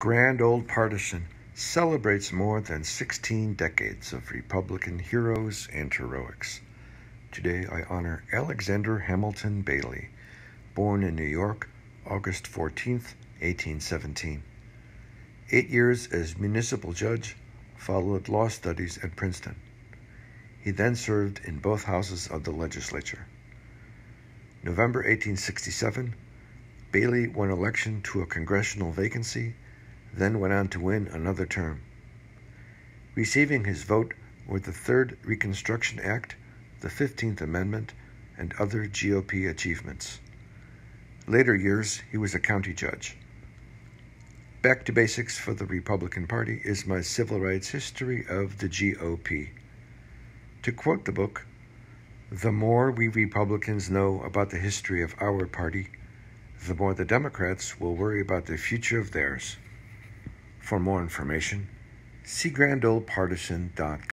Grand Old Partisan celebrates more than 16 decades of Republican heroes and heroics. Today I honor Alexander Hamilton Bailey, born in New York, August 14, 1817. Eight years as municipal judge, followed law studies at Princeton. He then served in both houses of the legislature. November 1867, Bailey won election to a congressional vacancy then went on to win another term. Receiving his vote were the Third Reconstruction Act, the 15th Amendment, and other GOP achievements. Later years, he was a county judge. Back to basics for the Republican Party is my civil rights history of the GOP. To quote the book, the more we Republicans know about the history of our party, the more the Democrats will worry about the future of theirs. For more information, see grandoldpartisan.com.